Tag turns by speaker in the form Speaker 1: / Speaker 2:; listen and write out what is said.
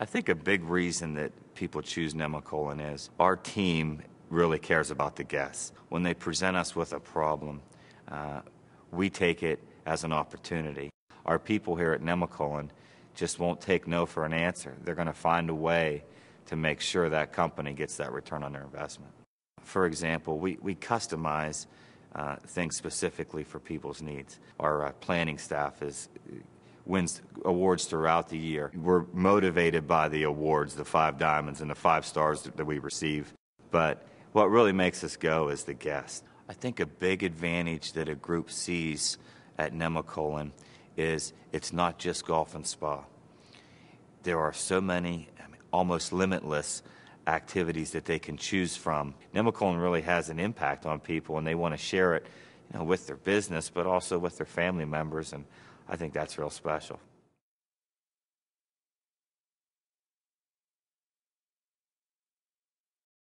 Speaker 1: I think a big reason that people choose Nemacolin is our team really cares about the guests. When they present us with a problem, uh, we take it as an opportunity. Our people here at Nemacolin just won't take no for an answer. They're going to find a way to make sure that company gets that return on their investment. For example, we, we customize uh, things specifically for people's needs. Our uh, planning staff is wins awards throughout the year. We're motivated by the awards, the five diamonds and the five stars that we receive. But what really makes us go is the guest. I think a big advantage that a group sees at Nemacolin is it's not just golf and spa. There are so many, I mean, almost limitless activities that they can choose from. Nemacolin really has an impact on people, and they want to share it, you know, with their business, but also with their family members, and I think that's real special.